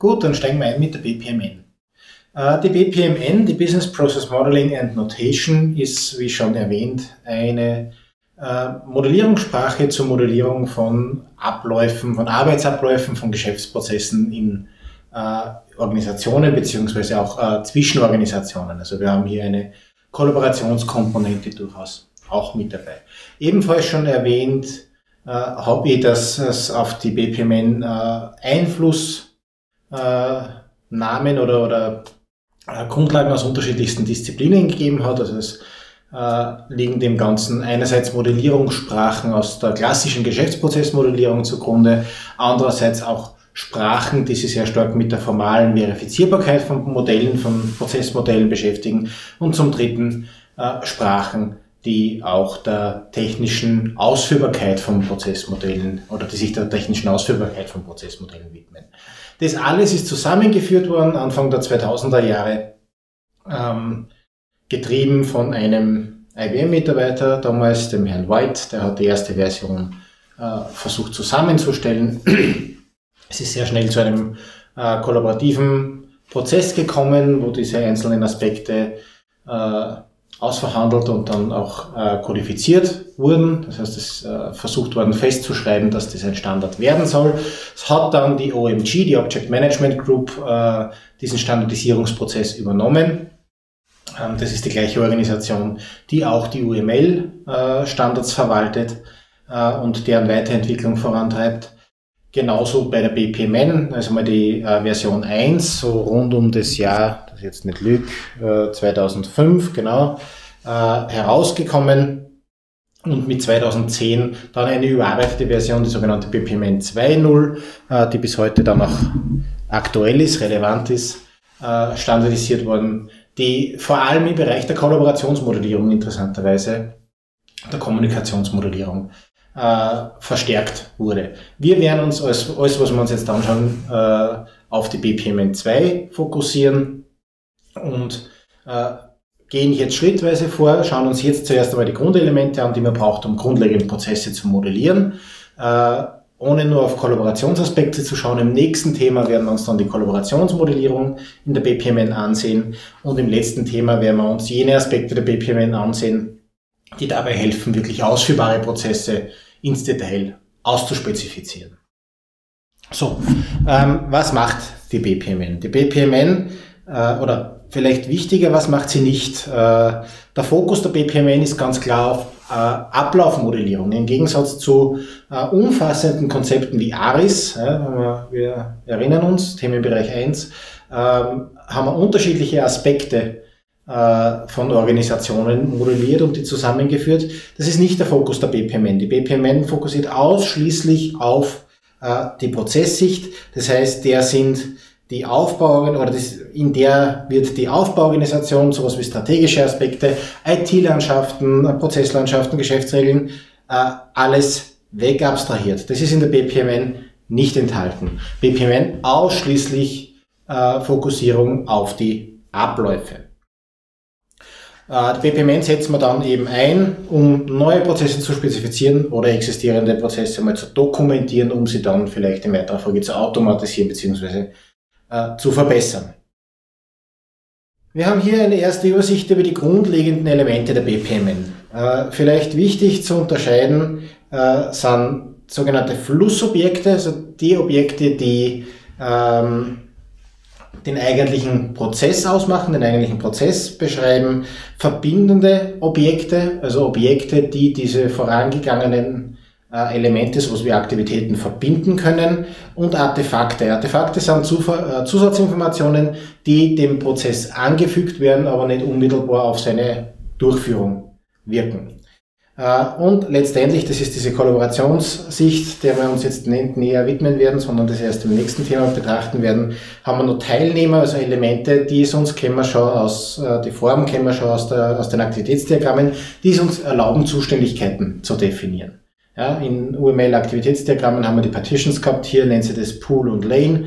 Gut, dann steigen wir ein mit der BPMN. Äh, die BPMN, die Business Process Modeling and Notation, ist, wie schon erwähnt, eine äh, Modellierungssprache zur Modellierung von Abläufen, von Arbeitsabläufen, von Geschäftsprozessen in äh, Organisationen beziehungsweise auch Zwischenorganisationen. Also wir haben hier eine Kollaborationskomponente durchaus auch mit dabei. Ebenfalls schon erwähnt äh, habe ich, dass es auf die BPMN äh, Einflussnamen äh, oder, oder äh, Grundlagen aus unterschiedlichsten Disziplinen gegeben hat. Also es äh, liegen dem Ganzen einerseits Modellierungssprachen aus der klassischen Geschäftsprozessmodellierung zugrunde, andererseits auch Sprachen, die sich sehr stark mit der formalen Verifizierbarkeit von Modellen, von Prozessmodellen beschäftigen und zum dritten äh, Sprachen, die auch der technischen Ausführbarkeit von Prozessmodellen oder die sich der technischen Ausführbarkeit von Prozessmodellen widmen. Das alles ist zusammengeführt worden Anfang der 2000er Jahre, ähm, getrieben von einem IBM-Mitarbeiter, damals dem Herrn White, der hat die erste Version äh, versucht zusammenzustellen. es ist sehr schnell zu einem äh, kollaborativen Prozess gekommen, wo diese einzelnen Aspekte äh, ausverhandelt und dann auch äh, kodifiziert wurden. Das heißt, es äh, versucht worden festzuschreiben, dass das ein Standard werden soll. Es hat dann die OMG, die Object Management Group, äh, diesen Standardisierungsprozess übernommen. Ähm, das ist die gleiche Organisation, die auch die UML-Standards äh, verwaltet äh, und deren Weiterentwicklung vorantreibt. Genauso bei der BPMN, also mal die äh, Version 1, so rund um das Jahr, ist jetzt nicht lüg, äh, 2005, genau, äh, herausgekommen und mit 2010 dann eine überarbeitete Version, die sogenannte BPMN 2.0, äh, die bis heute dann noch aktuell ist, relevant ist, äh, standardisiert worden, die vor allem im Bereich der Kollaborationsmodellierung interessanterweise, der Kommunikationsmodellierung äh, verstärkt wurde. Wir werden uns als alles, was wir uns jetzt anschauen, äh, auf die BPMN 2 fokussieren und äh, gehen jetzt schrittweise vor, schauen uns jetzt zuerst einmal die Grundelemente an, die man braucht, um grundlegende Prozesse zu modellieren. Äh, ohne nur auf Kollaborationsaspekte zu schauen. Im nächsten Thema werden wir uns dann die Kollaborationsmodellierung in der BPMN ansehen. Und im letzten Thema werden wir uns jene Aspekte der BPMN ansehen, die dabei helfen, wirklich ausführbare Prozesse ins Detail auszuspezifizieren. So, ähm, was macht die BPMN? Die BPMN, äh, oder vielleicht wichtiger, was macht sie nicht? Äh, der Fokus der BPMN ist ganz klar auf äh, Ablaufmodellierung. Im Gegensatz zu äh, umfassenden Konzepten wie ARIS, wir, erinnern uns, Themenbereich 1, ähm, haben wir unterschiedliche Aspekte von Organisationen modelliert und die zusammengeführt. Das ist nicht der Fokus der BPMN. Die BPMN fokussiert ausschließlich auf die Prozesssicht. Das heißt, der sind die Aufbau oder das, in der wird die Aufbauorganisation, sowas wie strategische Aspekte, IT-Landschaften, Prozesslandschaften, Geschäftsregeln, äh, alles wegabstrahiert. Das ist in der BPMN nicht enthalten. BPMN ausschließlich äh, Fokussierung auf die Abläufe. Äh, die BPMN setzen wir dann eben ein, um neue Prozesse zu spezifizieren oder existierende Prozesse mal zu dokumentieren, um sie dann vielleicht in weiterer Folge zu automatisieren bzw. Äh, zu verbessern. Wir haben hier eine erste Übersicht über die grundlegenden Elemente der BPMN. Äh, vielleicht wichtig zu unterscheiden äh, sind sogenannte Flussobjekte, also die Objekte, die ähm, den eigentlichen Prozess ausmachen, den eigentlichen Prozess beschreiben, verbindende Objekte, also Objekte, die diese vorangegangenen äh, Elemente, sowas wie Aktivitäten verbinden können und Artefakte. Artefakte sind äh, Zusatzinformationen, die dem Prozess angefügt werden, aber nicht unmittelbar auf seine Durchführung wirken. Äh, und letztendlich, das ist diese Kollaborationssicht, der wir uns jetzt nicht näher widmen werden, sondern das erst im nächsten Thema betrachten werden, haben wir noch Teilnehmer, also Elemente, die es uns kennen wir schon aus, die Form kennen wir schon aus, der, aus den Aktivitätsdiagrammen, die es uns erlauben, Zuständigkeiten zu definieren. Ja, in UML-Aktivitätsdiagrammen haben wir die Partitions gehabt, hier nennt sie das Pool und Lane,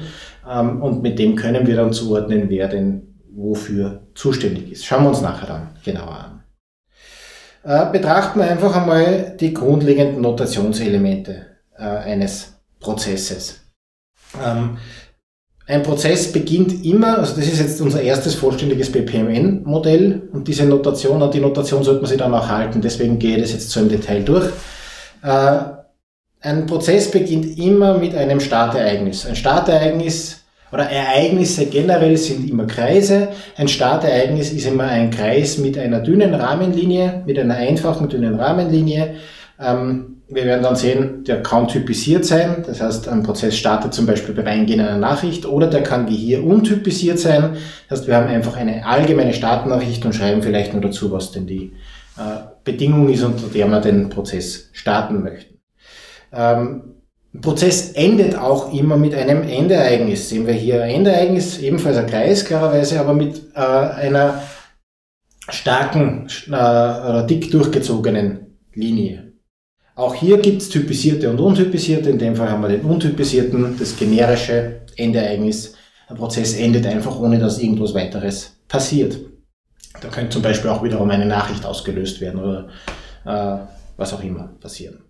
ähm, und mit dem können wir dann zuordnen, wer denn wofür zuständig ist. Schauen wir uns nachher dann genauer an. Äh, betrachten wir einfach einmal die grundlegenden Notationselemente äh, eines Prozesses. Ähm, ein Prozess beginnt immer, also das ist jetzt unser erstes vollständiges BPMN-Modell und diese Notation, und die Notation sollte man sich dann auch halten, deswegen gehe ich das jetzt so im Detail durch. Äh, ein Prozess beginnt immer mit einem Startereignis. Ein Startereignis oder Ereignisse generell sind immer Kreise. Ein Startereignis ist immer ein Kreis mit einer dünnen Rahmenlinie, mit einer einfachen dünnen Rahmenlinie. Ähm, wir werden dann sehen, der kann typisiert sein. Das heißt, ein Prozess startet zum Beispiel beim Eingehen einer Nachricht oder der kann wie hier untypisiert sein. Das heißt, wir haben einfach eine allgemeine Startnachricht und schreiben vielleicht nur dazu, was denn die äh, Bedingung ist, unter der wir den Prozess starten möchten. Ähm, Prozess endet auch immer mit einem Endereignis. Sehen wir hier Endereignis, ebenfalls ein Kreis klarerweise, aber mit äh, einer starken äh, oder dick durchgezogenen Linie. Auch hier gibt es typisierte und untypisierte. In dem Fall haben wir den untypisierten, das generische Endereignis. Der Prozess endet einfach, ohne dass irgendwas weiteres passiert. Da könnte zum Beispiel auch wiederum eine Nachricht ausgelöst werden oder äh, was auch immer passieren.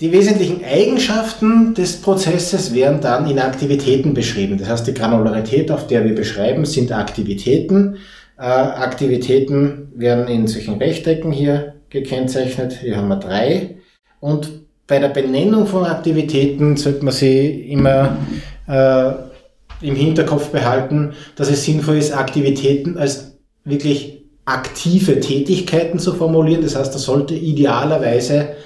Die wesentlichen Eigenschaften des Prozesses werden dann in Aktivitäten beschrieben. Das heißt, die Granularität, auf der wir beschreiben, sind Aktivitäten. Äh, Aktivitäten werden in solchen Rechtecken hier gekennzeichnet. Hier haben wir drei. Und bei der Benennung von Aktivitäten sollte man sie immer äh, im Hinterkopf behalten, dass es sinnvoll ist, Aktivitäten als wirklich aktive Tätigkeiten zu formulieren. Das heißt, da sollte idealerweise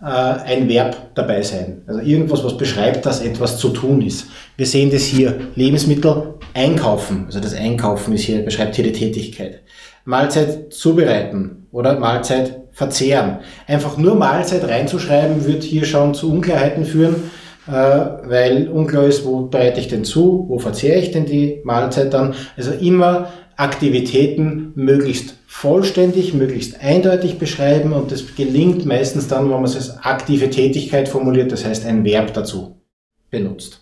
äh, ein Verb dabei sein. Also irgendwas, was beschreibt, dass etwas zu tun ist. Wir sehen das hier, Lebensmittel einkaufen. Also das Einkaufen ist hier, beschreibt hier die Tätigkeit. Mahlzeit zubereiten oder Mahlzeit verzehren. Einfach nur Mahlzeit reinzuschreiben, wird hier schon zu Unklarheiten führen, weil unklar ist, wo bereite ich denn zu, wo verzehre ich denn die Mahlzeit dann. Also immer Aktivitäten möglichst vollständig, möglichst eindeutig beschreiben und das gelingt meistens dann, wenn man es als aktive Tätigkeit formuliert, das heißt ein Verb dazu benutzt.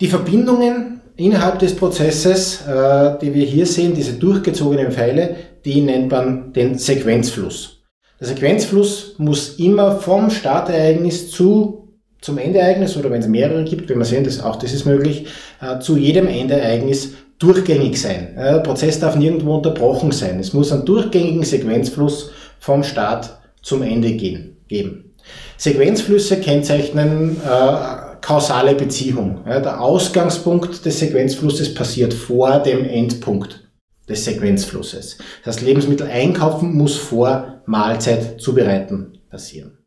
Die Verbindungen innerhalb des Prozesses, äh, die wir hier sehen, diese durchgezogenen Pfeile, die nennt man den Sequenzfluss. Der Sequenzfluss muss immer vom Startereignis zu zum Endereignis oder wenn es mehrere gibt, wenn wir sehen, dass auch das ist möglich, äh, zu jedem Endereignis durchgängig sein. Der Prozess darf nirgendwo unterbrochen sein. Es muss einen durchgängigen Sequenzfluss vom Start zum Ende gehen, geben. Sequenzflüsse kennzeichnen äh, kausale Beziehung. Ja, der Ausgangspunkt des Sequenzflusses passiert vor dem Endpunkt des Sequenzflusses. Das Lebensmittel einkaufen muss vor Mahlzeit zubereiten passieren.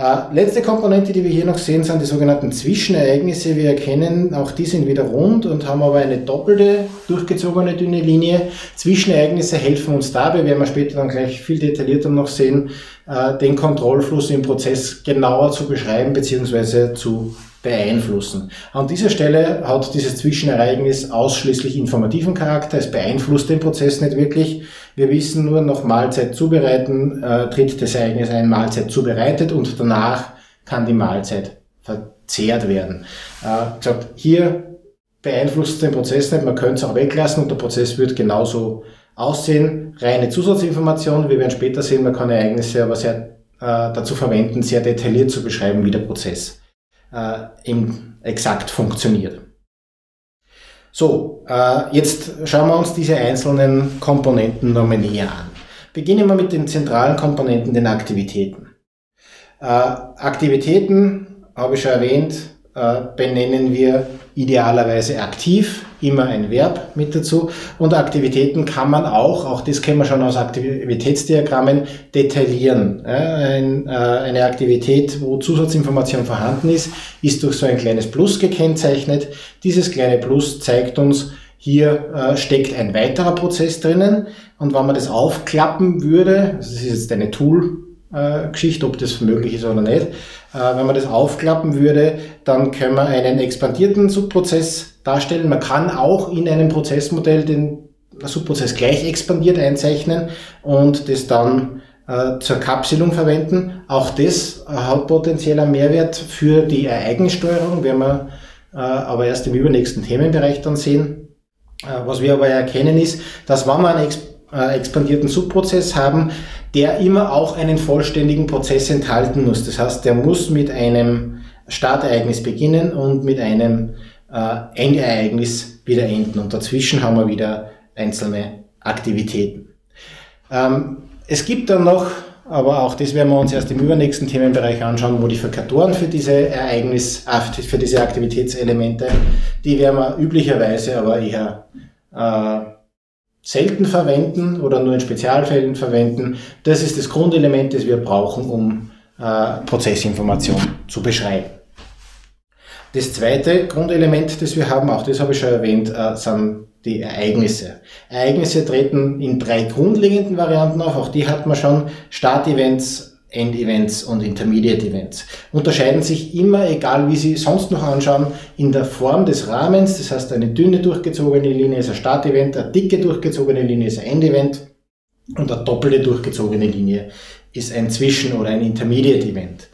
Äh, letzte Komponente, die wir hier noch sehen, sind die sogenannten Zwischenereignisse. Wir erkennen, auch die sind wieder rund und haben aber eine doppelte, durchgezogene dünne Linie. Zwischenereignisse helfen uns dabei, werden wir später dann gleich viel detaillierter noch sehen, äh, den Kontrollfluss im Prozess genauer zu beschreiben bzw. zu beeinflussen. An dieser Stelle hat dieses Zwischenereignis ausschließlich informativen Charakter. Es beeinflusst den Prozess nicht wirklich. Wir wissen nur, noch Mahlzeit zubereiten, äh, tritt das Ereignis ein, Mahlzeit zubereitet und danach kann die Mahlzeit verzehrt werden. Äh, gesagt, hier beeinflusst den Prozess nicht, man könnte es auch weglassen und der Prozess wird genauso aussehen. Reine Zusatzinformation, wir werden später sehen, man kann Ereignisse aber sehr äh, dazu verwenden, sehr detailliert zu beschreiben, wie der Prozess äh, eben exakt funktioniert. So, äh, jetzt schauen wir uns diese einzelnen Komponenten nochmal näher an. Beginnen wir mit den zentralen Komponenten, den Aktivitäten. Äh, Aktivitäten, habe ich schon erwähnt, äh, benennen wir idealerweise aktiv, immer ein Verb mit dazu. Und Aktivitäten kann man auch, auch das kennen wir schon aus Aktivitätsdiagrammen, detaillieren. eine Aktivität, wo Zusatzinformation vorhanden ist, ist durch so ein kleines Plus gekennzeichnet. Dieses kleine Plus zeigt uns, hier äh, steckt ein weiterer Prozess drinnen. Und wenn man das aufklappen würde, das ist jetzt eine Tool, äh, Geschichte, ob das möglich ist oder nicht. Äh, wenn man das aufklappen würde, dann können wir einen expandierten Subprozess darstellen. Man kann auch in einem Prozessmodell den Subprozess gleich expandiert einzeichnen und das dann äh, zur Kapselung verwenden. Auch das hat potenzieller Mehrwert für die Ereignissteuerung, werden wir äh, aber erst im übernächsten Themenbereich dann sehen. Äh, was wir aber erkennen ist, dass wenn wir einen äh, expandierten Subprozess haben, der immer auch einen vollständigen Prozess enthalten muss. Das heißt, der muss mit einem Startereignis beginnen und mit einem äh, Endereignis wieder enden. Und dazwischen haben wir wieder einzelne Aktivitäten. Ähm, es gibt dann noch, aber auch das werden wir uns erst im übernächsten Themenbereich anschauen, Modifikatoren für diese Ereignis, äh, für diese Aktivitätselemente. Die werden wir üblicherweise aber eher äh, selten verwenden oder nur in Spezialfällen verwenden. Das ist das Grundelement, das wir brauchen, um äh, Prozessinformation zu beschreiben. Das zweite Grundelement, das wir haben, auch das habe ich schon erwähnt, äh, sind die Ereignisse. Ereignisse treten in drei grundlegenden Varianten auf, auch die hat man schon. Start-Events, End-Events und Intermediate-Events. Unterscheiden sich immer, egal wie Sie sonst noch anschauen, in der Form des Rahmens. Das heißt, eine dünne durchgezogene Linie ist ein Start-Event, eine dicke durchgezogene Linie ist ein End-Event und eine doppelte durchgezogene Linie ist ein Zwischen- oder ein Intermediate-Event.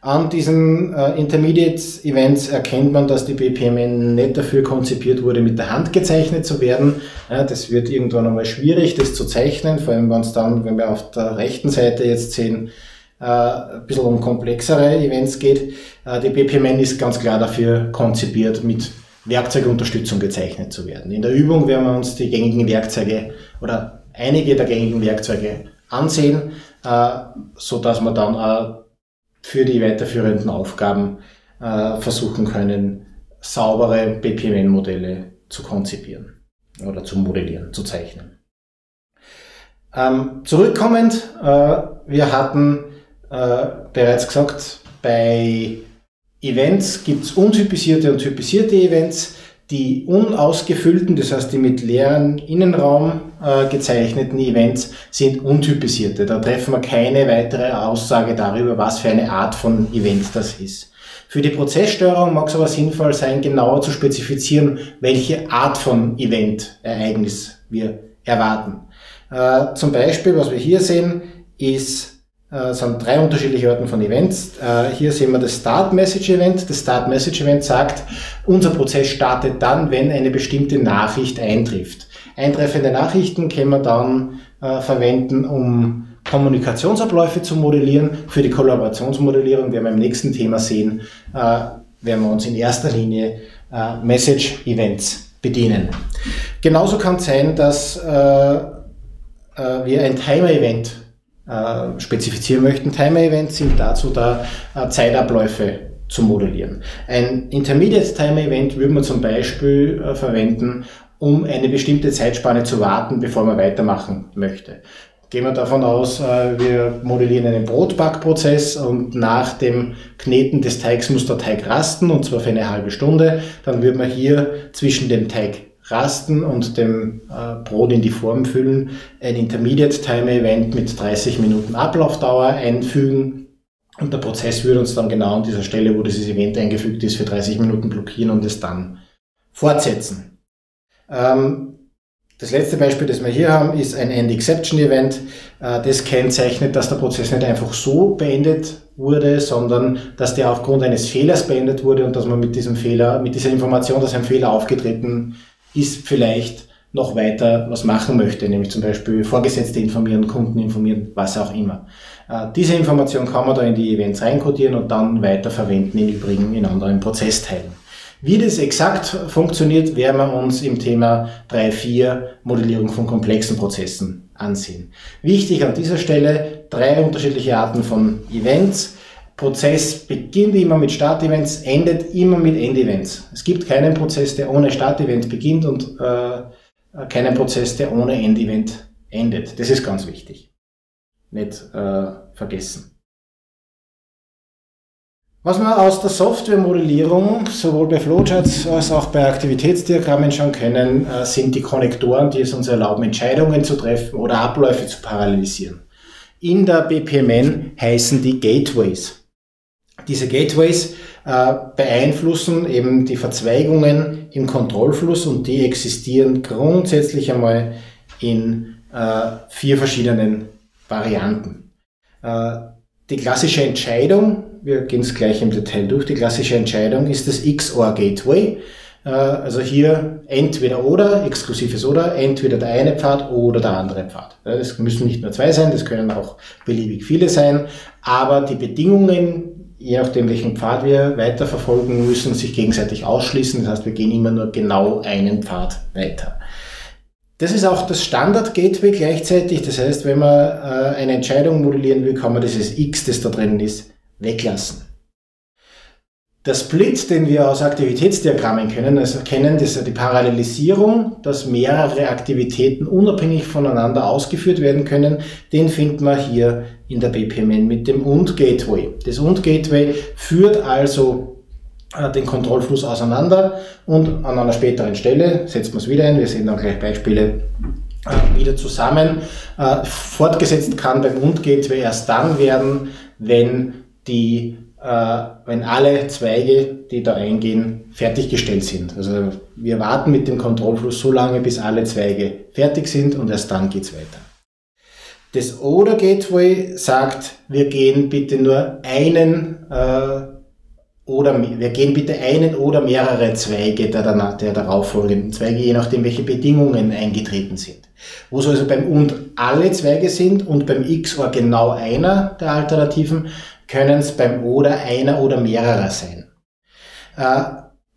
An diesen äh, Intermediate-Events erkennt man, dass die BPMN nicht dafür konzipiert wurde, mit der Hand gezeichnet zu werden. Ja, das wird irgendwann einmal schwierig, das zu zeichnen, vor allem wenn es dann, wenn wir auf der rechten Seite jetzt sehen, äh, ein bisschen um komplexere Events geht. Äh, die BPMN ist ganz klar dafür konzipiert, mit Werkzeugunterstützung gezeichnet zu werden. In der Übung werden wir uns die gängigen Werkzeuge oder einige der gängigen Werkzeuge ansehen, äh, so dass wir dann für die weiterführenden Aufgaben versuchen können, saubere BPMN-Modelle zu konzipieren oder zu modellieren, zu zeichnen. Ähm, zurückkommend, wir hatten äh, bereits gesagt, bei Events gibt es untypisierte und typisierte Events. Die unausgefüllten, das heißt die mit leeren Innenraum äh, gezeichneten Events, sind untypisierte. Da treffen wir keine weitere Aussage darüber, was für eine Art von Event das ist. Für die Prozesssteuerung mag es aber sinnvoll sein, genauer zu spezifizieren, welche Art von Event, Ereignis wir erwarten. Äh, zum Beispiel, was wir hier sehen, ist äh, sind drei unterschiedliche Arten von Events. Äh, hier sehen wir das Start Message Event. Das Start Message Event sagt, unser Prozess startet dann, wenn eine bestimmte Nachricht eintrifft. Eintreffende Nachrichten können wir dann äh, verwenden, um Kommunikationsabläufe zu modellieren. Für die Kollaborationsmodellierung werden wir im nächsten Thema sehen, äh, werden wir uns in erster Linie äh, Message Events bedienen. Genauso kann es sein, dass äh, wir ein Timer Event äh, spezifizieren möchten. Timer-Events sind dazu da, äh, Zeitabläufe zu modellieren. Ein Intermediate Timer Event würde man zum Beispiel äh, verwenden, um eine bestimmte Zeitspanne zu warten, bevor man weitermachen möchte. Gehen wir davon aus, äh, wir modellieren einen Brotbackprozess und nach dem Kneten des Teigs muss der Teig rasten und zwar für eine halbe Stunde. Dann würde man hier zwischen dem Teig Rasten und dem äh, Brot in die Form füllen, ein Intermediate Time Event mit 30 Minuten Ablaufdauer einfügen. Und der Prozess würde uns dann genau an dieser Stelle, wo dieses Event eingefügt ist, für 30 Minuten blockieren und es dann fortsetzen. Ähm, das letzte Beispiel, das wir hier haben, ist ein End Exception Event. Äh, das kennzeichnet, dass der Prozess nicht einfach so beendet wurde, sondern dass der aufgrund eines Fehlers beendet wurde und dass man mit diesem Fehler, mit dieser Information, dass ein Fehler aufgetreten ist, vielleicht noch weiter was machen möchte, nämlich zum Beispiel Vorgesetzte informieren, Kunden informieren, was auch immer. Äh, diese Information kann man da in die Events reinkodieren und dann weiter verwenden, in Übrigen in anderen Prozessteilen. Wie das exakt funktioniert, werden wir uns im Thema 3.4 Modellierung von komplexen Prozessen ansehen. Wichtig an dieser Stelle drei unterschiedliche Arten von Events. Prozess beginnt immer mit Start-Events, endet immer mit End-Events. Es gibt keinen Prozess, der ohne Start-Event beginnt und äh, keinen Prozess, der ohne End-Event endet. Das ist ganz wichtig. Nicht äh, vergessen. Was wir aus der Software-Modellierung sowohl bei Flowcharts als auch bei Aktivitätsdiagrammen schon kennen, äh, sind die Konnektoren, die es uns erlauben, Entscheidungen zu treffen oder Abläufe zu parallelisieren. In der BPMN heißen die Gateways. Diese Gateways äh, beeinflussen eben die Verzweigungen im Kontrollfluss und die existieren grundsätzlich einmal in äh, vier verschiedenen Varianten. Äh, die klassische Entscheidung, wir gehen es gleich im Detail durch, die klassische Entscheidung ist das XOR Gateway. Äh, also hier entweder oder, exklusives oder, entweder der eine Pfad oder der andere Pfad. Das müssen nicht nur zwei sein, das können auch beliebig viele sein, aber die Bedingungen je nachdem welchen Pfad wir weiterverfolgen müssen, sich gegenseitig ausschließen. Das heißt, wir gehen immer nur genau einen Pfad weiter. Das ist auch das Standard-Gateway gleichzeitig. Das heißt, wenn man äh, eine Entscheidung modellieren will, kann man dieses X, das da drin ist, weglassen. Der Split, den wir aus Aktivitätsdiagrammen können, also kennen, das ist die Parallelisierung, dass mehrere Aktivitäten unabhängig voneinander ausgeführt werden können, den finden wir hier in der BPMN mit dem Und-Gateway. Das Und-Gateway führt also äh, den Kontrollfluss auseinander und an einer späteren Stelle setzen wir es wieder ein. Wir sehen dann gleich Beispiele äh, wieder zusammen. Äh, fortgesetzt kann beim Und-Gateway erst dann werden, wenn die wenn alle Zweige, die da eingehen, fertiggestellt sind. Also wir warten mit dem Kontrollfluss so lange, bis alle Zweige fertig sind und erst dann geht's weiter. Das Oder Gateway sagt, wir gehen bitte nur einen äh, oder wir gehen bitte einen oder mehrere Zweige der, der, der darauffolgenden Zweige, je nachdem, welche Bedingungen eingetreten sind. Wo es also beim und alle Zweige sind und beim XOR genau einer der Alternativen, können es beim oder einer oder mehrerer sein. Äh,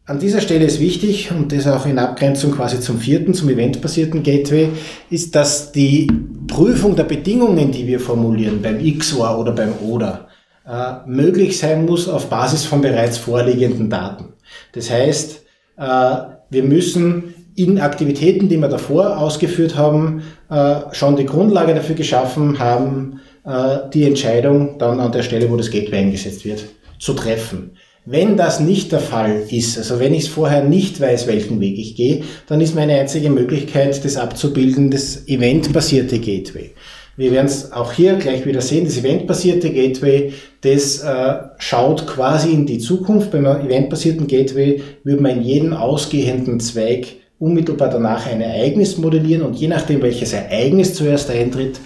an dieser Stelle ist wichtig, und das auch in Abgrenzung quasi zum vierten, zum eventbasierten Gateway, ist, dass die Prüfung der Bedingungen, die wir formulieren, beim XOR oder beim ODER, äh, möglich sein muss auf Basis von bereits vorliegenden Daten. Das heißt, äh, wir müssen in Aktivitäten, die wir davor ausgeführt haben, äh, schon die Grundlage dafür geschaffen haben, die Entscheidung dann an der Stelle, wo das Gateway eingesetzt wird, zu treffen. Wenn das nicht der Fall ist, also wenn ich es vorher nicht weiß, welchen Weg ich gehe, dann ist meine einzige Möglichkeit, das abzubilden, das eventbasierte Gateway. Wir werden es auch hier gleich wieder sehen. Das eventbasierte Gateway, das äh, schaut quasi in die Zukunft. Beim eventbasierten Gateway würde man in jedem ausgehenden Zweig unmittelbar danach ein Ereignis modellieren und je nachdem, welches Ereignis zuerst eintritt,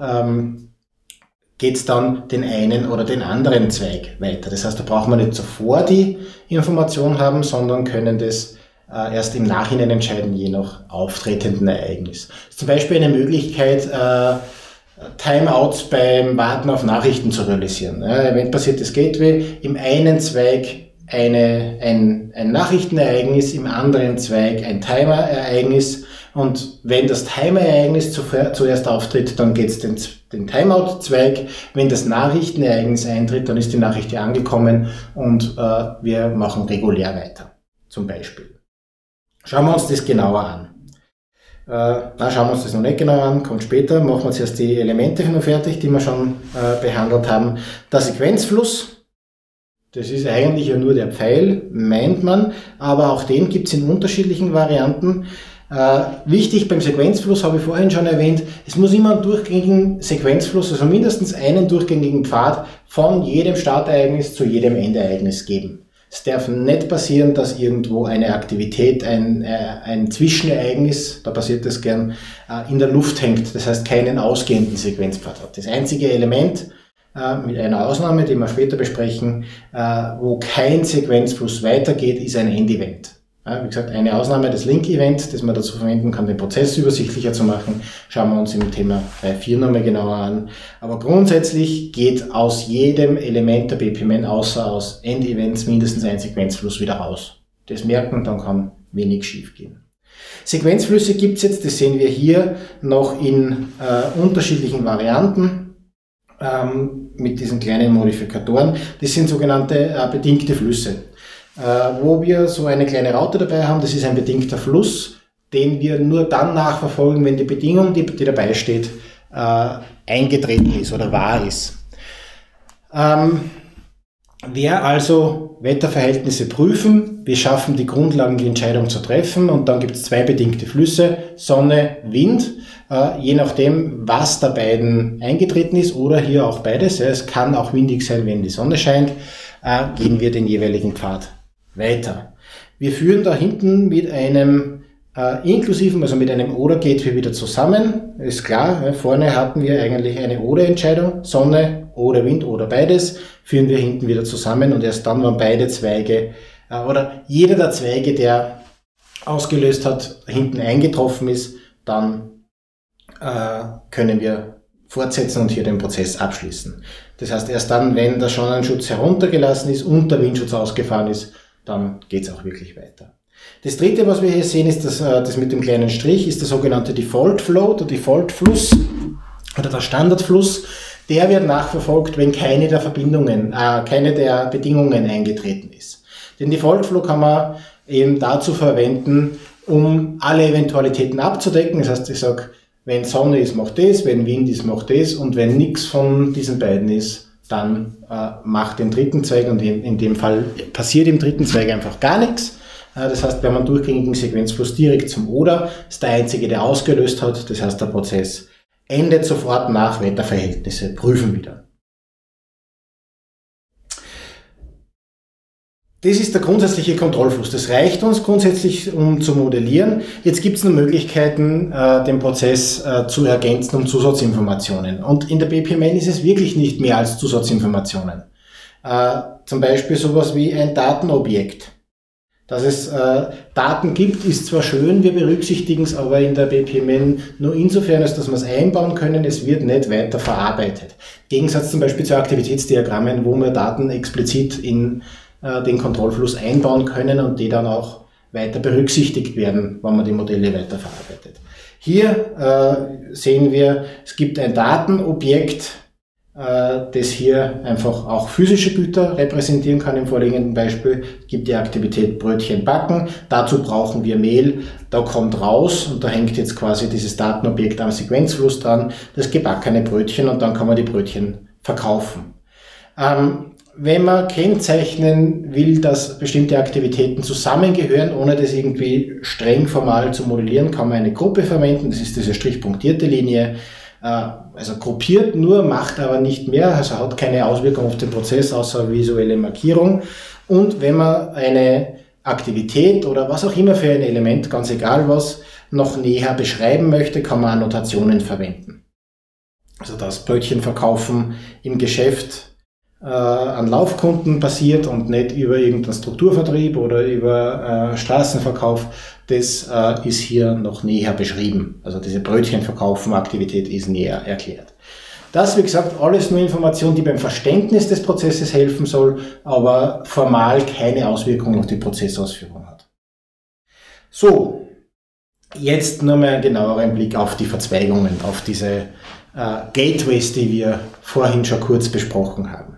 ähm, geht es dann den einen oder den anderen Zweig weiter. Das heißt, da brauchen wir nicht zuvor die Information haben, sondern können das äh, erst im Nachhinein entscheiden, je nach auftretenden Ereignis. zum Beispiel eine Möglichkeit, äh, Timeouts beim Warten auf Nachrichten zu realisieren. Ja, eventbasiertes Gateway, im einen Zweig eine, ein, ein Nachrichtenereignis, im anderen Zweig ein Timer-Ereignis und wenn das Timer-Ereignis zuerst auftritt, dann geht es den, den Timeout-Zweig. Wenn das Nachrichtenereignis eintritt, dann ist die Nachricht ja angekommen und äh, wir machen regulär weiter, zum Beispiel. Schauen wir uns das genauer an. Äh, na, schauen wir uns das noch nicht genauer an, kommt später. Machen wir uns erst die Elemente noch fertig, die wir schon äh, behandelt haben. Der Sequenzfluss, das ist eigentlich ja nur der Pfeil, meint man, aber auch den gibt es in unterschiedlichen Varianten. Äh, wichtig beim Sequenzfluss habe ich vorhin schon erwähnt, es muss immer einen durchgängigen Sequenzfluss, also mindestens einen durchgängigen Pfad von jedem Startereignis zu jedem Endereignis geben. Es darf nicht passieren, dass irgendwo eine Aktivität, ein, äh, ein Zwischenereignis, da passiert das gern, äh, in der Luft hängt, das heißt keinen ausgehenden Sequenzpfad hat. Das einzige Element, äh, mit einer Ausnahme, die wir später besprechen, äh, wo kein Sequenzfluss weitergeht, ist ein Endevent. Wie gesagt, eine Ausnahme, das Link-Event, das man dazu verwenden kann, den Prozess übersichtlicher zu machen, schauen wir uns im Thema 3.4 nochmal genauer an. Aber grundsätzlich geht aus jedem Element der BPMN außer aus End-Events mindestens ein Sequenzfluss wieder raus. Das merken, dann kann wenig schief gehen. Sequenzflüsse gibt's jetzt, das sehen wir hier noch in äh, unterschiedlichen Varianten ähm, mit diesen kleinen Modifikatoren. Das sind sogenannte äh, bedingte Flüsse. Äh, wo wir so eine kleine Raute dabei haben. Das ist ein bedingter Fluss, den wir nur dann nachverfolgen, wenn die Bedingung, die, die dabei steht, äh, eingetreten ist oder wahr ist. Ähm, Wer also Wetterverhältnisse prüfen, wir schaffen die Grundlagen, die Entscheidung zu treffen und dann gibt es zwei bedingte Flüsse, Sonne, Wind, äh, je nachdem, was der beiden eingetreten ist oder hier auch beides. Ja, es kann auch windig sein, wenn die Sonne scheint, äh, gehen wir den jeweiligen Pfad weiter. Wir führen da hinten mit einem äh, inklusiven, also mit einem Oder-Gateway wieder zusammen. Ist klar, vorne hatten wir eigentlich eine Oder-Entscheidung, Sonne oder Wind oder beides, führen wir hinten wieder zusammen und erst dann, wenn beide Zweige äh, oder jeder der Zweige, der ausgelöst hat, hinten eingetroffen ist, dann äh, können wir fortsetzen und hier den Prozess abschließen. Das heißt, erst dann, wenn der Schonenschutz heruntergelassen ist und der Windschutz ausgefahren ist, dann geht's auch wirklich weiter. Das dritte, was wir hier sehen, ist das, äh, das mit dem kleinen Strich, ist der sogenannte Default Flow, der Default Fluss oder der Standardfluss. Der wird nachverfolgt, wenn keine der Verbindungen, äh, keine der Bedingungen eingetreten ist. Den Default Flow kann man eben dazu verwenden, um alle Eventualitäten abzudecken. Das heißt, ich sage, wenn Sonne ist, macht das, wenn Wind ist, macht das und wenn nichts von diesen beiden ist, dann äh, macht den dritten Zweig und in, in dem Fall passiert im dritten Zweig einfach gar nichts. Äh, das heißt, wir haben einen durchgängigen Sequenzfluss direkt zum Oder, ist der einzige, der ausgelöst hat. Das heißt, der Prozess endet sofort nach Wetterverhältnisse, prüfen wieder. Das ist der grundsätzliche Kontrollfluss. Das reicht uns grundsätzlich, um zu modellieren. Jetzt gibt es noch Möglichkeiten, äh, den Prozess äh, zu ergänzen um Zusatzinformationen. Und in der BPMN ist es wirklich nicht mehr als Zusatzinformationen. Äh, zum Beispiel sowas wie ein Datenobjekt. Dass es Daten gibt, ist zwar schön, wir berücksichtigen es aber in der BPMN nur insofern, als dass wir es einbauen können, es wird nicht weiter verarbeitet. Gegensatz zum Beispiel zu Aktivitätsdiagrammen, wo wir Daten explizit in den Kontrollfluss einbauen können und die dann auch weiter berücksichtigt werden, wenn man die Modelle weiterverarbeitet. Hier äh, sehen wir, es gibt ein Datenobjekt, äh, das hier einfach auch physische Güter repräsentieren kann. Im vorliegenden Beispiel gibt die Aktivität Brötchen backen. Dazu brauchen wir Mehl. Da kommt raus und da hängt jetzt quasi dieses Datenobjekt am Sequenzfluss dran, das gebackene Brötchen und dann kann man die Brötchen verkaufen. Ähm, wenn man kennzeichnen will, dass bestimmte Aktivitäten zusammengehören, ohne das irgendwie streng formal zu modellieren, kann man eine Gruppe verwenden. Das ist diese strichpunktierte Linie. Äh, also gruppiert nur, macht aber nicht mehr, also hat keine Auswirkung auf den Prozess außer visuelle Markierung. Und wenn man eine Aktivität oder was auch immer für ein Element, ganz egal was, noch näher beschreiben möchte, kann man Annotationen verwenden. Also das Brötchen verkaufen im Geschäft an Laufkunden basiert und nicht über irgendeinen Strukturvertrieb oder über äh, Straßenverkauf, das äh, ist hier noch näher beschrieben. Also diese Brötchenverkaufen-Aktivität ist näher erklärt. Das, wie gesagt, alles nur Information, die beim Verständnis des Prozesses helfen soll, aber formal keine Auswirkungen auf die Prozessausführung hat. So, jetzt nur mal einen genaueren Blick auf die Verzweigungen, auf diese äh, Gateways, die wir vorhin schon kurz besprochen haben.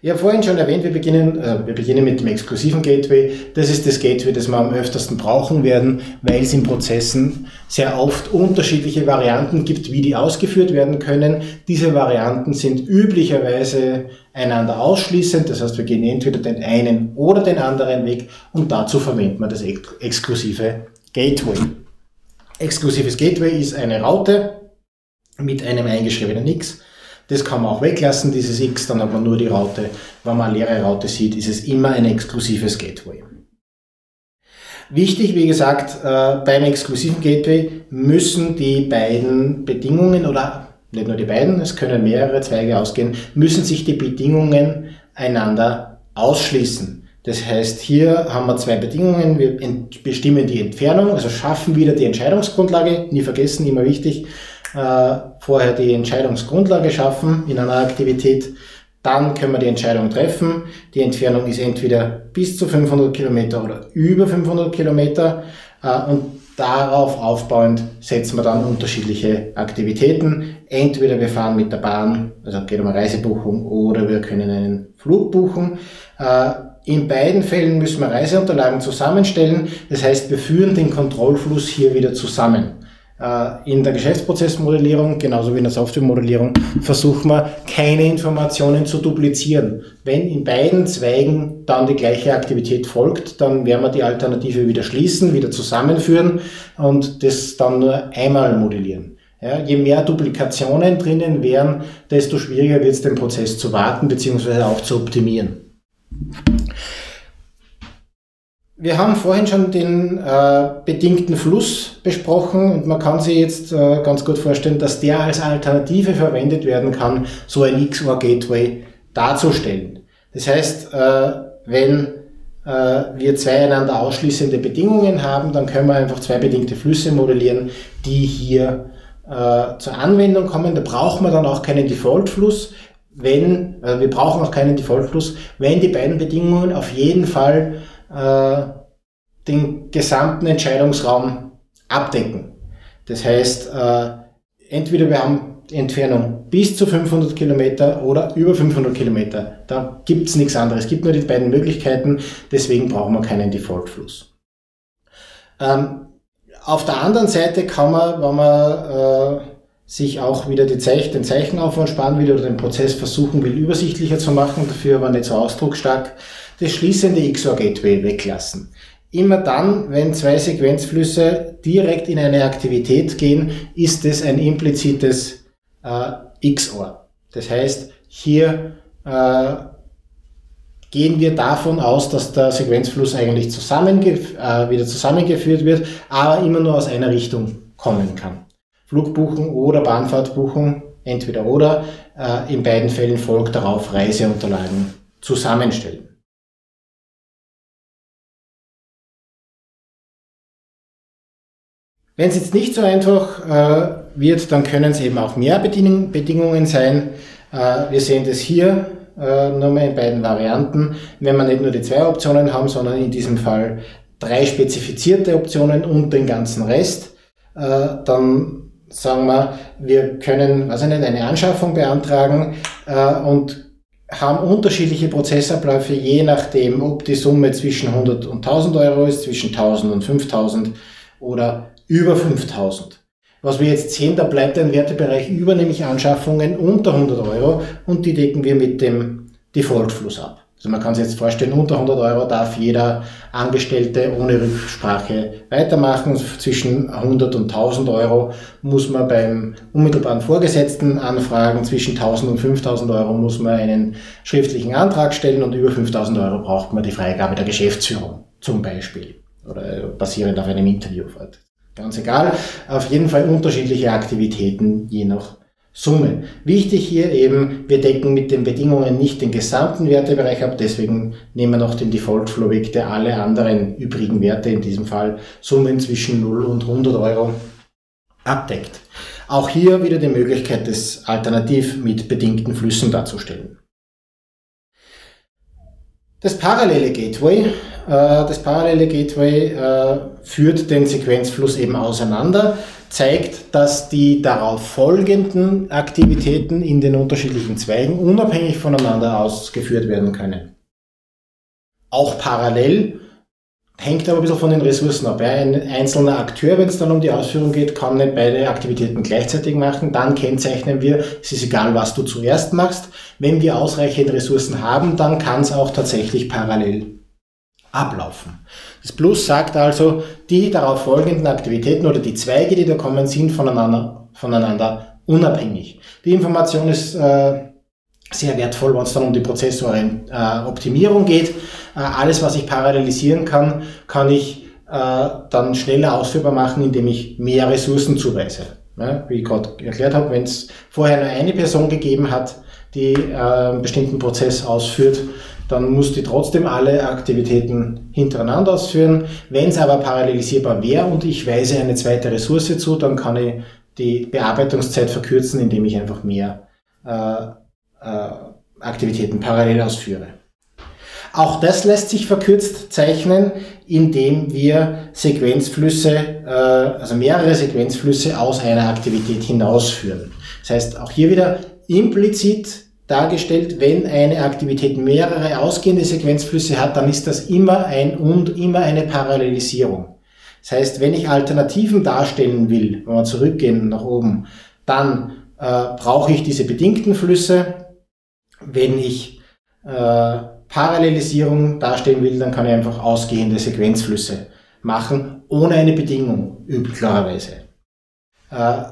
Ich habe vorhin schon erwähnt, wir beginnen, äh, wir beginnen mit dem exklusiven Gateway. Das ist das Gateway, das wir am öftersten brauchen werden, weil es in Prozessen sehr oft unterschiedliche Varianten gibt, wie die ausgeführt werden können. Diese Varianten sind üblicherweise einander ausschließend. Das heißt, wir gehen entweder den einen oder den anderen Weg und dazu verwendet man das ex exklusive Gateway. Exklusives Gateway ist eine Raute mit einem eingeschriebenen X das kann man auch weglassen, dieses X, dann hat man nur die Raute. Wenn man eine leere Raute sieht, ist es immer ein exklusives Gateway. Wichtig, wie gesagt, äh, beim exklusiven Gateway müssen die beiden Bedingungen oder nicht nur die beiden, es können mehrere Zweige ausgehen, müssen sich die Bedingungen einander ausschließen. Das heißt, hier haben wir zwei Bedingungen. Wir bestimmen die Entfernung, also schaffen wieder die Entscheidungsgrundlage. Nie vergessen, immer wichtig äh, vorher die Entscheidungsgrundlage schaffen in einer Aktivität, dann können wir die Entscheidung treffen. Die Entfernung ist entweder bis zu 500 Kilometer oder über 500 Kilometer äh, und darauf aufbauend setzen wir dann unterschiedliche Aktivitäten. Entweder wir fahren mit der Bahn, also geht um eine Reisebuchung, oder wir können einen Flug buchen. Äh, in beiden Fällen müssen wir Reiseunterlagen zusammenstellen. Das heißt, wir führen den Kontrollfluss hier wieder zusammen. Äh, in der Geschäftsprozessmodellierung, genauso wie in der Softwaremodellierung, versuchen wir, keine Informationen zu duplizieren. Wenn in beiden Zweigen dann die gleiche Aktivität folgt, dann werden wir die Alternative wieder schließen, wieder zusammenführen und das dann nur einmal modellieren. Ja, je mehr Duplikationen drinnen wären, desto schwieriger wird es, den Prozess zu warten bzw. auch zu optimieren. Wir haben vorhin schon den äh, bedingten Fluss besprochen und man kann sich jetzt äh, ganz gut vorstellen, dass der als Alternative verwendet werden kann, so ein XOR-Gateway darzustellen. Das heißt, äh, wenn äh, wir zwei einander ausschließende Bedingungen haben, dann können wir einfach zwei bedingte Flüsse modellieren, die hier äh, zur Anwendung kommen. Da braucht man dann auch keinen Default-Fluss, wenn, äh, wir brauchen auch keinen Default-Fluss, wenn die beiden Bedingungen auf jeden Fall äh, den gesamten Entscheidungsraum abdecken. Das heißt, äh, entweder wir haben Entfernung bis zu 500 Kilometer oder über 500 Kilometer. Da gibt's nichts anderes. Es gibt nur die beiden Möglichkeiten, deswegen brauchen wir keinen Default-Fluss. Ähm, auf der anderen Seite kann man, wenn man äh, sich auch wieder Zeich den Zeichenaufwand sparen will oder den Prozess versuchen will, übersichtlicher zu machen, dafür aber nicht so ausdrucksstark, das schließende XOR-Gateway weglassen. Immer dann, wenn zwei Sequenzflüsse direkt in eine Aktivität gehen, ist es ein implizites äh, XOR. Das heißt, hier äh, gehen wir davon aus, dass der Sequenzfluss eigentlich zusammengef äh, wieder zusammengeführt wird, aber immer nur aus einer Richtung kommen kann. Flugbuchung oder Bahnfahrtbuchung, entweder oder, äh, in beiden Fällen folgt darauf Reiseunterlagen zusammenstellen. Wenn es jetzt nicht so einfach äh, wird, dann können es eben auch mehr Beding Bedingungen sein. Äh, wir sehen das hier äh, nochmal in beiden Varianten. Wenn wir nicht nur die zwei Optionen haben, sondern in diesem Fall drei spezifizierte Optionen und den ganzen Rest, äh, dann sagen wir, wir können, weiß ich nicht, eine Anschaffung beantragen äh, und haben unterschiedliche Prozessabläufe, je nachdem, ob die Summe zwischen 100 und 1000 Euro ist, zwischen 1000 und 5000 oder über 5000. Was wir jetzt sehen, da bleibt ein Wertebereich über, nämlich Anschaffungen unter 100 Euro und die decken wir mit dem Defaultfluss ab. Also man kann sich jetzt vorstellen, unter 100 Euro darf jeder Angestellte ohne Rücksprache weitermachen. Zwischen 100 und 1000 Euro muss man beim unmittelbaren Vorgesetzten anfragen. Zwischen 1000 und 5000 Euro muss man einen schriftlichen Antrag stellen und über 5000 Euro braucht man die Freigabe der Geschäftsführung zum Beispiel oder basierend auf einem Interview. Ganz egal. Auf jeden Fall unterschiedliche Aktivitäten je nach Summe. Wichtig hier eben, wir decken mit den Bedingungen nicht den gesamten Wertebereich ab, deswegen nehmen wir noch den Default Flow weg, der alle anderen übrigen Werte, in diesem Fall Summen zwischen 0 und 100 Euro, abdeckt. Auch hier wieder die Möglichkeit, das alternativ mit bedingten Flüssen darzustellen. Das parallele Gateway, äh, das parallele Gateway äh, führt den Sequenzfluss eben auseinander, zeigt, dass die darauf folgenden Aktivitäten in den unterschiedlichen Zweigen unabhängig voneinander ausgeführt werden können. Auch parallel hängt aber ein bisschen von den Ressourcen ab. Ein einzelner Akteur, wenn es dann um die Ausführung geht, kann nicht beide Aktivitäten gleichzeitig machen. Dann kennzeichnen wir, es ist egal, was du zuerst machst. Wenn wir ausreichend Ressourcen haben, dann kann es auch tatsächlich parallel ablaufen. Das Plus sagt also, die darauf folgenden Aktivitäten oder die Zweige, die da kommen, sind voneinander, voneinander unabhängig. Die Information ist äh, sehr wertvoll, wenn es dann um die Prozessoroptimierung äh, geht. Äh, alles, was ich parallelisieren kann, kann ich äh, dann schneller ausführbar machen, indem ich mehr Ressourcen zuweise. Wie ich gerade erklärt habe, wenn es vorher nur eine Person gegeben hat, die äh, einen bestimmten Prozess ausführt, dann muss die trotzdem alle Aktivitäten hintereinander ausführen. Wenn es aber parallelisierbar wäre und ich weise eine zweite Ressource zu, dann kann ich die Bearbeitungszeit verkürzen, indem ich einfach mehr äh, Aktivitäten parallel ausführe. Auch das lässt sich verkürzt zeichnen, indem wir Sequenzflüsse, äh, also mehrere Sequenzflüsse aus einer Aktivität hinausführen. Das heißt, auch hier wieder implizit dargestellt, wenn eine Aktivität mehrere ausgehende Sequenzflüsse hat, dann ist das immer ein und immer eine Parallelisierung. Das heißt, wenn ich Alternativen darstellen will, wenn wir zurückgehen nach oben, dann äh, brauche ich diese bedingten Flüsse. Wenn ich äh, Parallelisierung darstellen will, dann kann ich einfach ausgehende Sequenzflüsse machen, ohne eine Bedingung, klarerweise. Äh,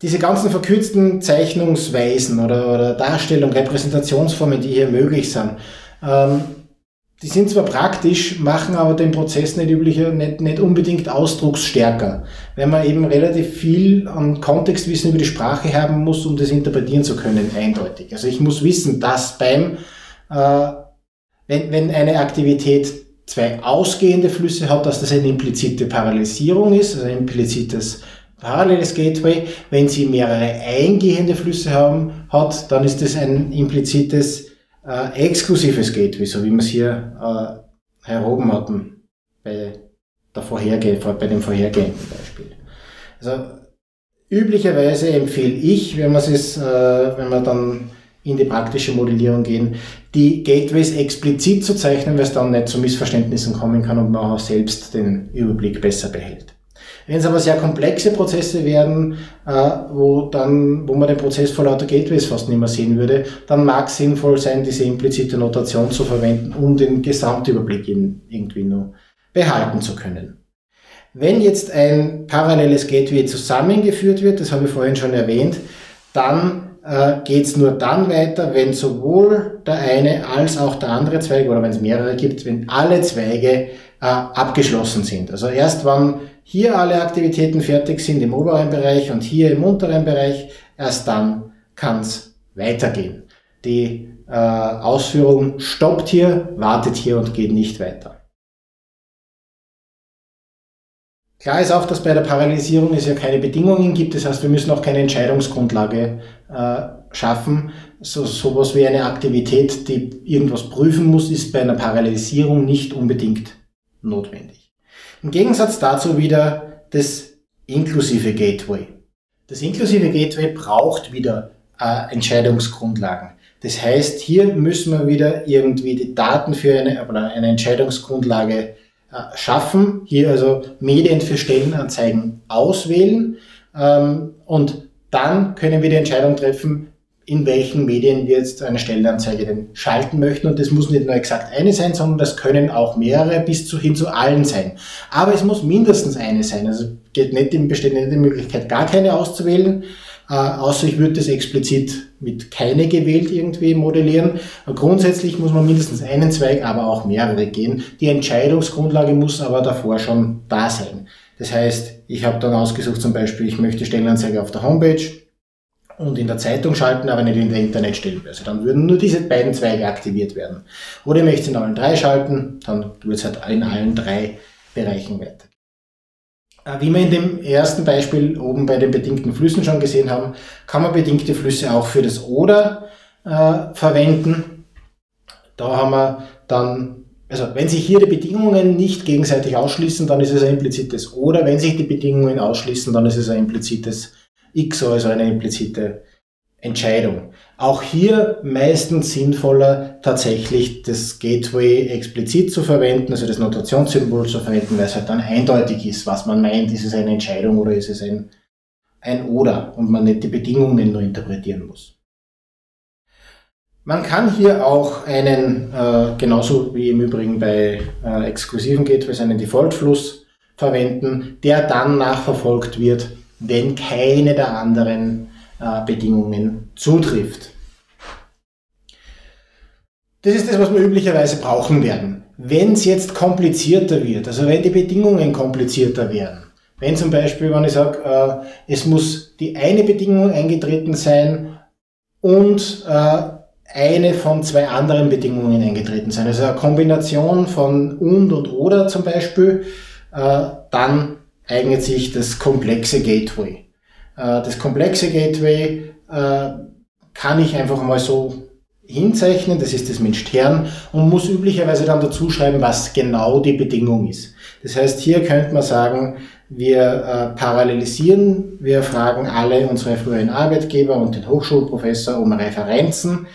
diese ganzen verkürzten Zeichnungsweisen oder, oder Darstellung, Repräsentationsformen, die hier möglich sind, ähm, die sind zwar praktisch, machen aber den Prozess nicht üblicher, nicht, nicht unbedingt ausdrucksstärker, weil man eben relativ viel an Kontextwissen über die Sprache haben muss, um das interpretieren zu können, eindeutig. Also ich muss wissen, dass beim, äh, wenn, wenn eine Aktivität zwei ausgehende Flüsse hat, dass das eine implizite Parallelisierung ist, also ein implizites Paralleles Gateway, wenn sie mehrere eingehende Flüsse haben, hat, dann ist das ein implizites äh, exklusives Gateway, so wie wir es hier äh, heroben hatten bei, der vorherge bei dem vorhergehenden Beispiel. Also üblicherweise empfehle ich, wenn man es, äh, wenn man dann in die praktische Modellierung gehen, die Gateways explizit zu zeichnen, weil es dann nicht zu Missverständnissen kommen kann und man auch selbst den Überblick besser behält. Wenn es aber sehr komplexe Prozesse werden, äh, wo dann, wo man den Prozess vor lauter Gateways fast nicht mehr sehen würde, dann mag es sinnvoll sein, diese implizite Notation zu verwenden, um den Gesamtüberblick irgendwie nur behalten zu können. Wenn jetzt ein paralleles Gateway zusammengeführt wird, das habe ich vorhin schon erwähnt, dann äh, geht es nur dann weiter, wenn sowohl der eine als auch der andere Zweig oder wenn es mehrere gibt, wenn alle Zweige äh, abgeschlossen sind. Also erst wenn hier alle Aktivitäten fertig sind im oberen Bereich und hier im unteren Bereich, erst dann kann es weitergehen. Die äh, Ausführung stoppt hier, wartet hier und geht nicht weiter. Klar ist auch, dass bei der Parallelisierung es ja keine Bedingungen gibt, das heißt, wir müssen auch keine Entscheidungsgrundlage äh, schaffen. So sowas wie eine Aktivität, die irgendwas prüfen muss, ist bei einer Parallelisierung nicht unbedingt notwendig. Im Gegensatz dazu wieder das inklusive Gateway. Das inklusive Gateway braucht wieder äh, Entscheidungsgrundlagen. Das heißt, hier müssen wir wieder irgendwie die Daten für eine, eine Entscheidungsgrundlage äh, schaffen. Hier also Medien für Stellenanzeigen auswählen ähm, und dann können wir die Entscheidung treffen, in welchen Medien wir jetzt eine Stellenanzeige denn schalten möchten. Und das muss nicht nur exakt eine sein, sondern das können auch mehrere bis zu, hin zu allen sein. Aber es muss mindestens eine sein. Also geht nicht, besteht nicht die Möglichkeit, gar keine auszuwählen, äh, außer ich würde das explizit mit keine gewählt irgendwie modellieren. grundsätzlich muss man mindestens einen Zweig, aber auch mehrere gehen. Die Entscheidungsgrundlage muss aber davor schon da sein. Das heißt, ich habe dann ausgesucht zum Beispiel, ich möchte Stellenanzeige auf der Homepage und in der Zeitung schalten, aber nicht in der Internetstellenbörse. Dann würden nur diese beiden Zweige aktiviert werden. Oder ich möchte es in allen drei schalten, dann wird es halt in allen drei Bereichen weiter. Äh, wie wir in dem ersten Beispiel oben bei den bedingten Flüssen schon gesehen haben, kann man bedingte Flüsse auch für das Oder äh, verwenden. Da haben wir dann, also wenn sich hier die Bedingungen nicht gegenseitig ausschließen, dann ist es ein implizites Oder. Wenn sich die Bedingungen ausschließen, dann ist es ein implizites X, also eine implizite Entscheidung. Auch hier meistens sinnvoller, tatsächlich das Gateway explizit zu verwenden, also das Notationssymbol zu verwenden, weil es halt dann eindeutig ist, was man meint, ist es eine Entscheidung oder ist es ein, ein Oder und man nicht die Bedingungen nur interpretieren muss. Man kann hier auch einen, äh, genauso wie im Übrigen bei äh, exklusiven Gateways, einen Default-Fluss verwenden, der dann nachverfolgt wird wenn keine der anderen äh, Bedingungen zutrifft. Das ist das, was wir üblicherweise brauchen werden. Wenn es jetzt komplizierter wird, also wenn die Bedingungen komplizierter werden, wenn zum Beispiel, wenn ich sage, äh, es muss die eine Bedingung eingetreten sein und äh, eine von zwei anderen Bedingungen eingetreten sein, also eine Kombination von und und oder zum Beispiel, äh, dann eignet sich das komplexe Gateway. Äh, das komplexe Gateway äh, kann ich einfach mal so hinzeichnen, das ist das mit Stern und muss üblicherweise dann dazu schreiben, was genau die Bedingung ist. Das heißt, hier könnte man sagen, wir äh, parallelisieren, wir fragen alle unsere früheren Arbeitgeber und den Hochschulprofessor um Referenzen,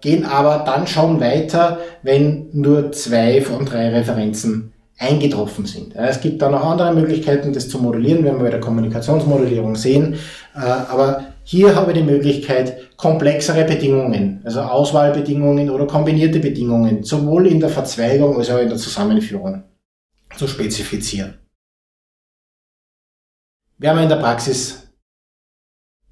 gehen aber dann schon weiter, wenn nur zwei von drei Referenzen eingetroffen sind. Es gibt da noch andere Möglichkeiten, das zu modellieren, wenn wir bei der Kommunikationsmodellierung sehen. Äh, aber hier habe ich die Möglichkeit, komplexere Bedingungen, also Auswahlbedingungen oder kombinierte Bedingungen, sowohl in der Verzweigung als auch in der Zusammenführung zu spezifizieren. Werden wir in der Praxis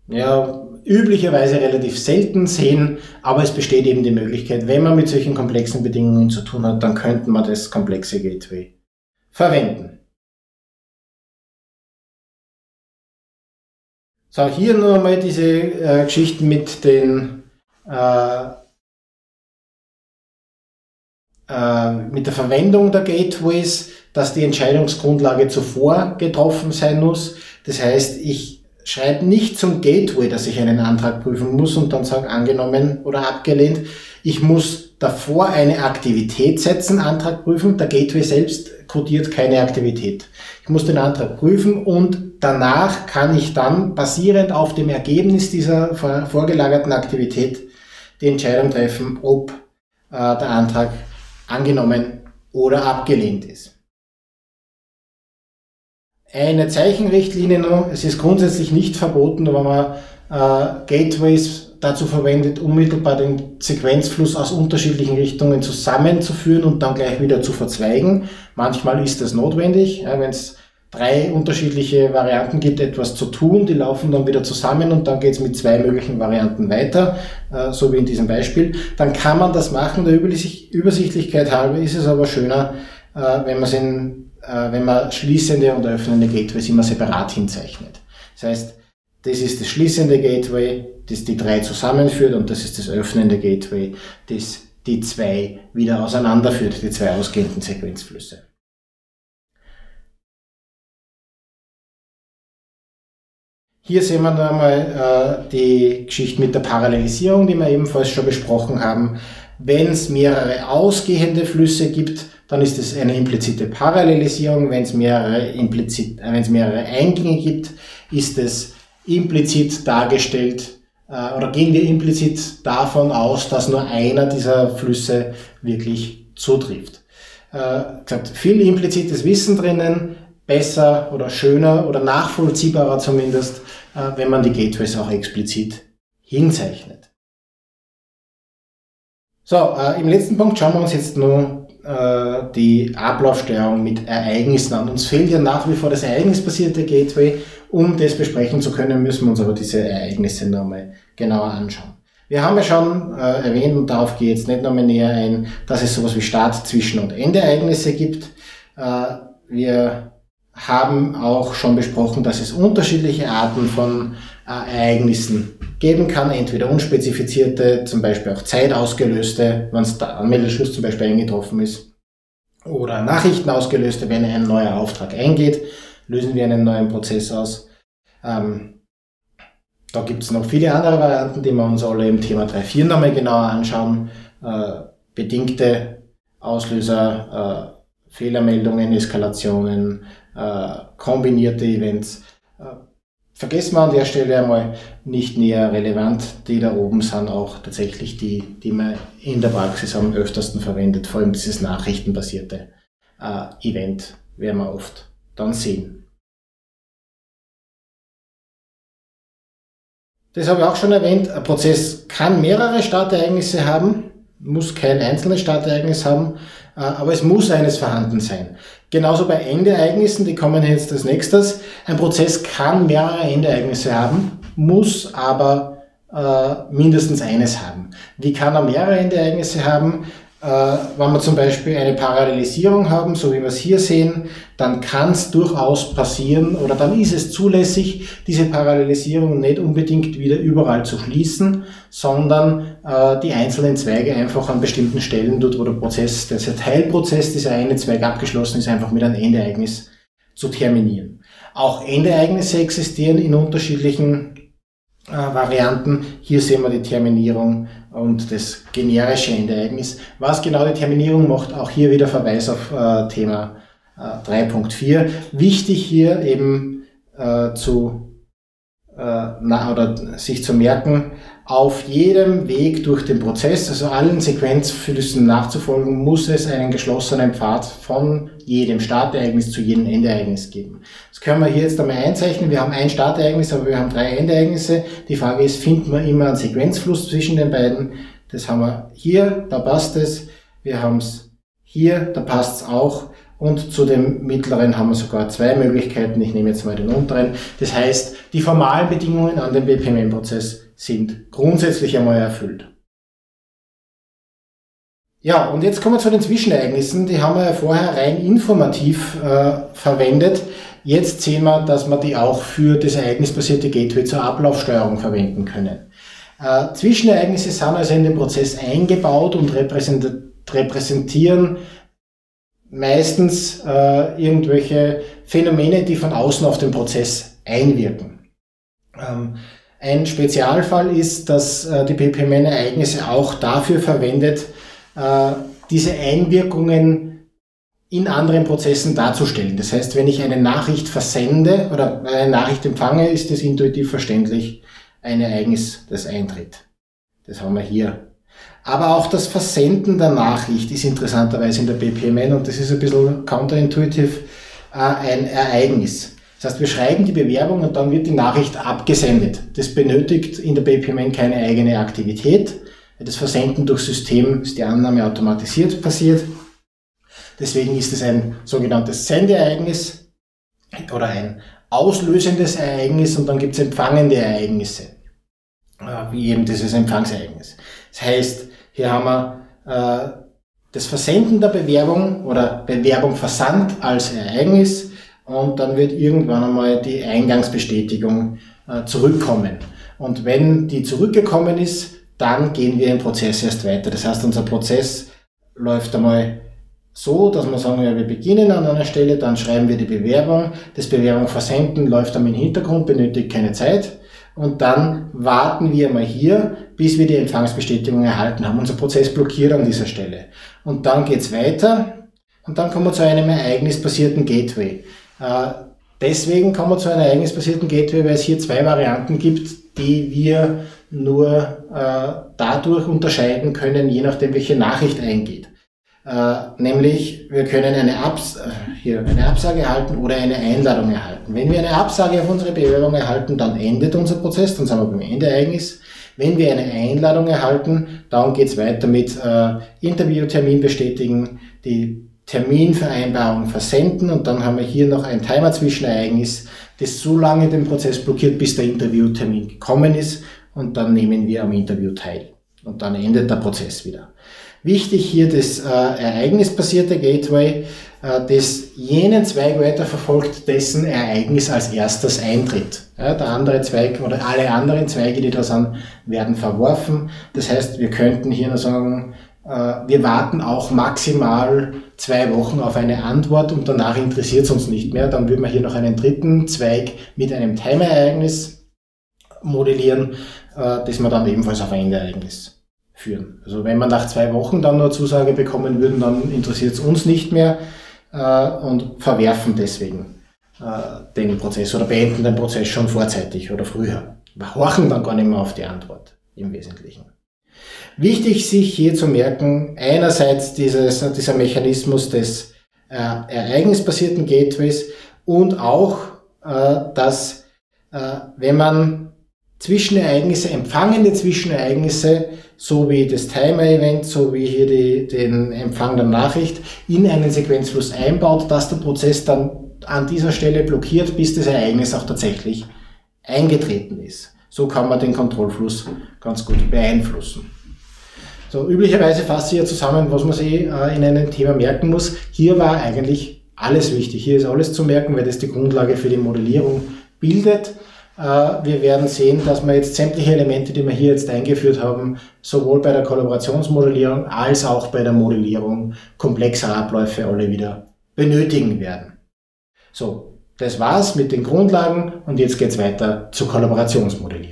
ja, üblicherweise relativ selten sehen, aber es besteht eben die Möglichkeit, wenn man mit solchen komplexen Bedingungen zu tun hat, dann könnte man das komplexe Gateway verwenden. So, hier nur einmal diese äh, Geschichten mit den äh, äh, mit der Verwendung der Gateways, dass die Entscheidungsgrundlage zuvor getroffen sein muss. Das heißt, ich schreibe nicht zum Gateway, dass ich einen Antrag prüfen muss und dann sage angenommen oder abgelehnt. Ich muss davor eine Aktivität setzen, Antrag prüfen. Der Gateway selbst kodiert keine Aktivität. Ich muss den Antrag prüfen und danach kann ich dann basierend auf dem Ergebnis dieser vorgelagerten Aktivität die Entscheidung treffen, ob äh, der Antrag angenommen oder abgelehnt ist. Eine Zeichenrichtlinie noch. Es ist grundsätzlich nicht verboten, wenn man äh, Gateways dazu verwendet, unmittelbar den Sequenzfluss aus unterschiedlichen Richtungen zusammenzuführen und dann gleich wieder zu verzweigen. Manchmal ist das notwendig, ja, wenn es drei unterschiedliche Varianten gibt, etwas zu tun, die laufen dann wieder zusammen und dann geht es mit zwei möglichen Varianten weiter, äh, so wie in diesem Beispiel. Dann kann man das machen, der Übersichtlichkeit halber ist es aber schöner, äh, wenn man in, äh, wenn man schließende und öffnende Gateways immer separat hinzeichnet. Das heißt, das ist das schließende Gateway, das die drei zusammenführt und das ist das öffnende Gateway, das die zwei wieder auseinanderführt, die zwei ausgehenden Sequenzflüsse. Hier sehen wir noch einmal äh, die Geschichte mit der Parallelisierung, die wir ebenfalls schon besprochen haben. Wenn es mehrere ausgehende Flüsse gibt, dann ist es eine implizite Parallelisierung. Wenn es mehrere, äh, wenn es mehrere Eingänge gibt, ist es implizit dargestellt äh, oder gehen wir implizit davon aus, dass nur einer dieser Flüsse wirklich zutrifft. Äh, gesagt, viel implizites Wissen drinnen, besser oder schöner oder nachvollziehbarer zumindest, äh, wenn man die Gateways auch explizit hinzeichnet. So, äh, im letzten Punkt schauen wir uns jetzt nur äh, die Ablaufsteuerung mit Ereignissen an. Uns fehlt ja nach wie vor das ereignisbasierte Gateway um das besprechen zu können, müssen wir uns aber diese Ereignisse nochmal genauer anschauen. Wir haben ja schon äh, erwähnt, und darauf gehe ich jetzt nicht nochmal näher ein, dass es sowas wie Start-, Zwischen- und Endereignisse gibt. Äh, wir haben auch schon besprochen, dass es unterschiedliche Arten von äh, Ereignissen geben kann, entweder unspezifizierte, zum Beispiel auch zeitausgelöste, wenn der Anmeldeschluss zum Beispiel eingetroffen ist, oder Nachrichten ausgelöste, wenn ein neuer Auftrag eingeht lösen wir einen neuen Prozess aus. Ähm, da gibt es noch viele andere Varianten, die wir uns alle im Thema 3.4 nochmal genauer anschauen. Äh, bedingte Auslöser, äh, Fehlermeldungen, Eskalationen, äh, kombinierte Events. Äh, vergessen wir an der Stelle einmal nicht näher relevant. Die da oben sind auch tatsächlich die, die man in der Praxis am öftersten verwendet. Vor allem dieses nachrichtenbasierte äh, Event werden wir oft dann sehen. Das habe ich auch schon erwähnt. Ein Prozess kann mehrere Startereignisse haben, muss kein einzelnes Startereignis haben, äh, aber es muss eines vorhanden sein. Genauso bei Endeereignissen, die kommen jetzt als nächstes. Ein Prozess kann mehrere Endereignisse haben, muss aber äh, mindestens eines haben. Wie kann er mehrere Endereignisse haben? Äh, wenn wir zum Beispiel eine Parallelisierung haben, so wie wir es hier sehen, dann kann es durchaus passieren oder dann ist es zulässig, diese Parallelisierung nicht unbedingt wieder überall zu schließen, sondern äh, die einzelnen Zweige einfach an bestimmten Stellen, dort wo der Prozess, der Teilprozess, dieser eine Zweig abgeschlossen ist, einfach mit einem Endereignis zu terminieren. Auch Endereignisse existieren in unterschiedlichen äh, Varianten. Hier sehen wir die Terminierung und das generische Endereignis. Was genau die Terminierung macht, auch hier wieder Verweis auf äh, Thema äh, 3.4. Wichtig hier eben äh, zu äh, na, oder sich zu merken, auf jedem Weg durch den Prozess, also allen Sequenzflüssen nachzufolgen, muss es einen geschlossenen Pfad von jedem Startereignis zu jedem Endereignis geben. Das können wir hier jetzt einmal einzeichnen. Wir haben ein Startereignis, aber wir haben drei Endereignisse. Die Frage ist, finden wir immer einen Sequenzfluss zwischen den beiden? Das haben wir hier, da passt es. Wir haben es hier, da passt es auch. Und zu dem mittleren haben wir sogar zwei Möglichkeiten. Ich nehme jetzt mal den unteren. Das heißt, die formalen Bedingungen an dem BPMN-Prozess sind grundsätzlich einmal erfüllt. Ja, und jetzt kommen wir zu den Zwischenereignissen. Die haben wir ja vorher rein informativ äh, verwendet. Jetzt sehen wir, dass wir die auch für das ereignisbasierte Gateway zur Ablaufsteuerung verwenden können. Äh, Zwischenereignisse sind also in den Prozess eingebaut und repräsentieren meistens äh, irgendwelche Phänomene, die von außen auf den Prozess einwirken. Ähm, ein Spezialfall ist, dass äh, die BPMN-Ereignisse auch dafür verwendet, äh, diese Einwirkungen in anderen Prozessen darzustellen. Das heißt, wenn ich eine Nachricht versende oder eine Nachricht empfange, ist es intuitiv verständlich ein Ereignis, das eintritt. Das haben wir hier. Aber auch das Versenden der Nachricht ist interessanterweise in der BPMN und das ist ein bisschen counterintuitiv äh, ein Ereignis. Das heißt, wir schreiben die Bewerbung und dann wird die Nachricht abgesendet. Das benötigt in der BPMN keine eigene Aktivität. Das Versenden durch System ist die Annahme automatisiert passiert. Deswegen ist es ein sogenanntes Sendeereignis oder ein auslösendes Ereignis und dann gibt es empfangende Ereignisse, wie eben dieses Empfangsereignis. Das heißt, hier haben wir äh, das Versenden der Bewerbung oder Bewerbung Versand als Ereignis und dann wird irgendwann einmal die Eingangsbestätigung äh, zurückkommen. Und wenn die zurückgekommen ist, dann gehen wir im Prozess erst weiter. Das heißt, unser Prozess läuft einmal so, dass wir sagen, ja, wir beginnen an einer Stelle, dann schreiben wir die Bewerbung. Das Bewerbung versenden läuft dann im Hintergrund, benötigt keine Zeit. Und dann warten wir mal hier, bis wir die Empfangsbestätigung erhalten haben. Unser Prozess blockiert an dieser Stelle. Und dann geht's weiter und dann kommen wir zu einem ereignisbasierten Gateway. Äh, deswegen kommen wir zu einem ereignisbasierten Gateway, weil es hier zwei Varianten gibt, die wir nur äh, dadurch unterscheiden können, je nachdem, welche Nachricht eingeht. Äh, nämlich, wir können eine, Abs äh, hier eine Absage erhalten oder eine Einladung erhalten. Wenn wir eine Absage auf unsere Bewerbung erhalten, dann endet unser Prozess, dann sind wir beim Endereignis. Wenn wir eine Einladung erhalten, dann geht es weiter mit äh, Interviewtermin bestätigen, die Terminvereinbarung versenden und dann haben wir hier noch ein Timer-Zwischenereignis, das so lange den Prozess blockiert, bis der Interviewtermin gekommen ist und dann nehmen wir am Interview teil. Und dann endet der Prozess wieder. Wichtig hier das äh, ereignisbasierte Gateway, äh, das jenen Zweig weiterverfolgt, dessen Ereignis als erstes eintritt. Ja, der andere Zweig oder alle anderen Zweige, die da sind, werden verworfen. Das heißt, wir könnten hier nur sagen, wir warten auch maximal zwei Wochen auf eine Antwort und danach interessiert es uns nicht mehr. Dann würden wir hier noch einen dritten Zweig mit einem Timerereignis modellieren, äh, das wir dann ebenfalls auf ein Endereignis führen. Also wenn wir nach zwei Wochen dann nur Zusage bekommen würden, dann interessiert es uns nicht mehr äh, und verwerfen deswegen äh, den Prozess oder beenden den Prozess schon vorzeitig oder früher. Wir horchen dann gar nicht mehr auf die Antwort im Wesentlichen. Wichtig sich hier zu merken, einerseits dieses, dieser Mechanismus des äh, ereignisbasierten Gateways und auch, äh, dass äh, wenn man Zwischenereignisse, empfangende Zwischenereignisse so wie das Timer-Event, so wie hier die, den Empfang der Nachricht in einen Sequenzfluss einbaut, dass der Prozess dann an dieser Stelle blockiert, bis das Ereignis auch tatsächlich eingetreten ist. So kann man den Kontrollfluss ganz gut beeinflussen. So, üblicherweise fasse ich ja zusammen, was man sich äh, in einem Thema merken muss. Hier war eigentlich alles wichtig. Hier ist alles zu merken, weil das die Grundlage für die Modellierung bildet. Äh, wir werden sehen, dass wir jetzt sämtliche Elemente, die wir hier jetzt eingeführt haben, sowohl bei der Kollaborationsmodellierung als auch bei der Modellierung komplexer Abläufe alle wieder benötigen werden. So, das war's mit den Grundlagen und jetzt geht's weiter zur Kollaborationsmodellierung.